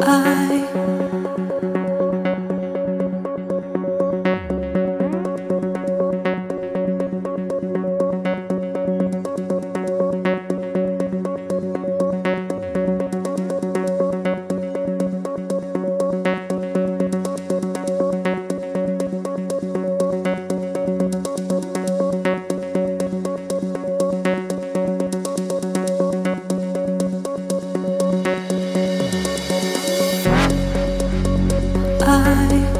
爱。sky